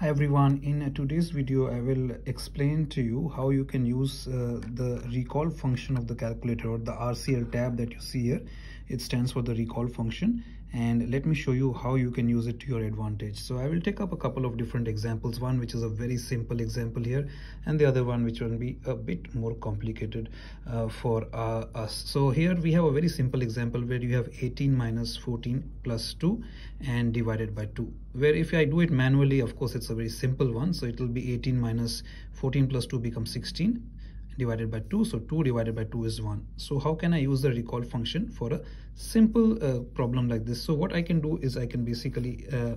Hi everyone, in today's video I will explain to you how you can use uh, the recall function of the calculator or the RCL tab that you see here. It stands for the recall function. And let me show you how you can use it to your advantage. So i will take up a couple of different examples. One which is a very simple example here. And the other one which will be a bit more complicated uh, for uh, us. So here we have a very simple example where you have 18 minus 14 plus 2 and divided by 2 where if i do it manually of course it's a very simple one. So it will be 18 minus 14 plus 2 becomes 16 divided by 2 so 2 divided by 2 is 1 so how can i use the recall function for a simple uh, problem like this so what i can do is i can basically uh,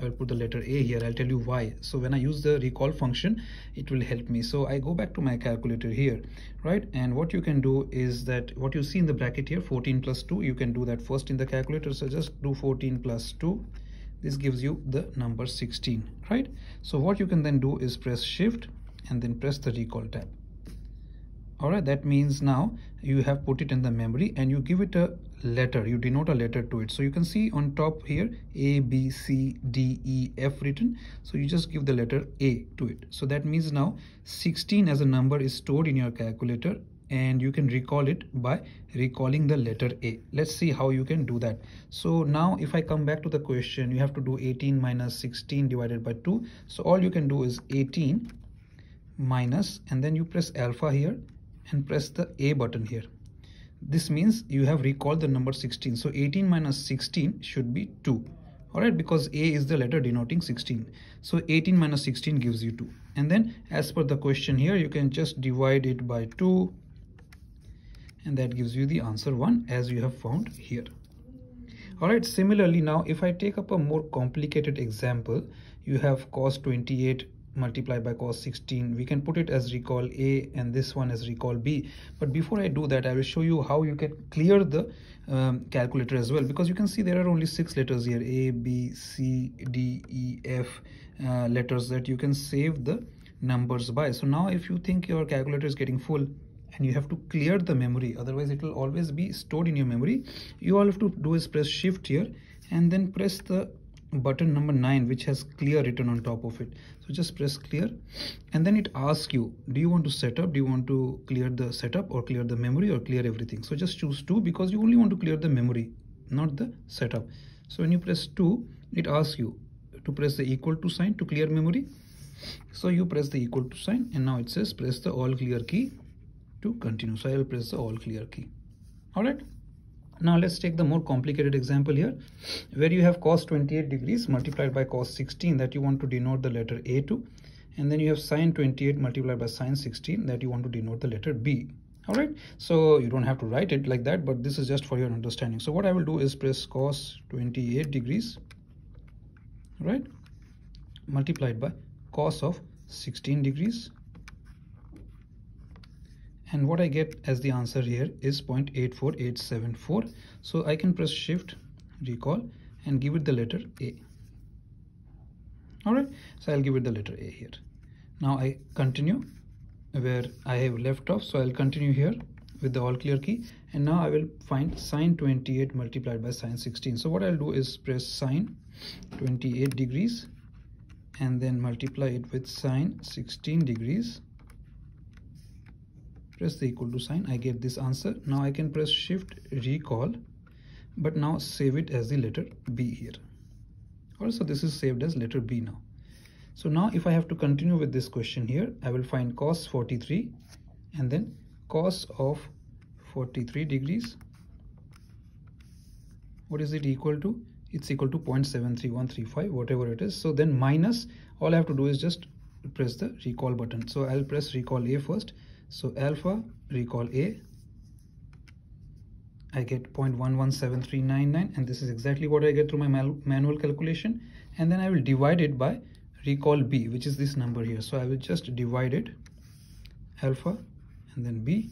I'll put the letter A here. I'll tell you why. So when I use the recall function, it will help me. So I go back to my calculator here, right? And what you can do is that what you see in the bracket here, 14 plus 2, you can do that first in the calculator. So just do 14 plus 2. This gives you the number 16, right? So what you can then do is press shift and then press the recall tab all right that means now you have put it in the memory and you give it a letter. You denote a letter to it. So you can see on top here a b c d e f written. So you just give the letter a to it. So that means now 16 as a number is stored in your calculator and you can recall it by recalling the letter a. Let's see how you can do that. So now if i come back to the question you have to do 18 minus 16 divided by 2 so all you can do is 18 minus and then you press alpha here and press the A button here. This means you have recalled the number 16. So 18 minus 16 should be 2. Alright, because A is the letter denoting 16. So 18 minus 16 gives you 2. And then as per the question here, you can just divide it by 2. And that gives you the answer 1 as you have found here. Alright, similarly now if I take up a more complicated example, you have cos 28 multiply by cos 16 we can put it as recall a and this one as recall b. But before i do that i will show you how you can clear the um, calculator as well because you can see there are only six letters here a b c d e f uh, letters that you can save the numbers by. So now if you think your calculator is getting full and you have to clear the memory otherwise it will always be stored in your memory you all have to do is press shift here and then press the button number 9 which has clear written on top of it. So just press clear and then it asks you do you want to set up? Do you want to clear the setup or clear the memory or clear everything? So just choose 2 because you only want to clear the memory not the setup. So when you press 2 it asks you to press the equal to sign to clear memory. So you press the equal to sign and now it says press the all clear key to continue. So i will press the all clear key. All right now let's take the more complicated example here where you have cos 28 degrees multiplied by cos 16 that you want to denote the letter a to and then you have sine 28 multiplied by sine 16 that you want to denote the letter b. All right? So you don't have to write it like that but this is just for your understanding. So what i will do is press cos 28 degrees right multiplied by cos of 16 degrees and what I get as the answer here is 0.84874 so I can press shift recall and give it the letter A. Alright so I'll give it the letter A here. Now I continue where I have left off. So I'll continue here with the all clear key. And now I will find sine 28 multiplied by sine 16 so what I'll do is press sine 28 degrees and then multiply it with sine 16 degrees press the equal to sign. I get this answer. Now I can press shift recall but now save it as the letter B here. Also this is saved as letter B now. So now if I have to continue with this question here I will find cos 43 and then cos of 43 degrees. What is it equal to? It's equal to 0.73135 whatever it is. So then minus all I have to do is just press the recall button. So I'll press recall A first so alpha recall A. I get 0.117399 and this is exactly what I get through my manual calculation. And then I will divide it by recall B which is this number here. So I will just divide it alpha and then B.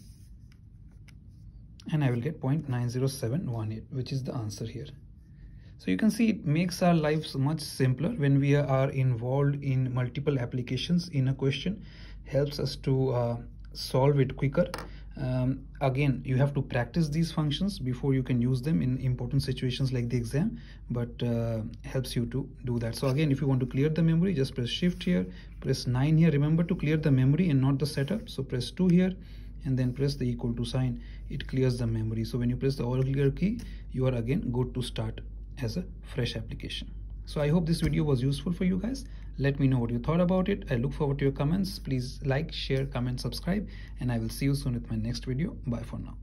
And I will get 0.90718 which is the answer here. So you can see it makes our lives much simpler when we are involved in multiple applications in a question helps us to uh, solve it quicker. Um, again you have to practice these functions before you can use them in important situations like the exam but uh, helps you to do that. So again if you want to clear the memory just press shift here press 9 here. Remember to clear the memory and not the setup. So press 2 here and then press the equal to sign. It clears the memory. So when you press the all clear key you are again good to start as a fresh application so i hope this video was useful for you guys. Let me know what you thought about it. I look forward to your comments. Please like share comment subscribe and i will see you soon with my next video. Bye for now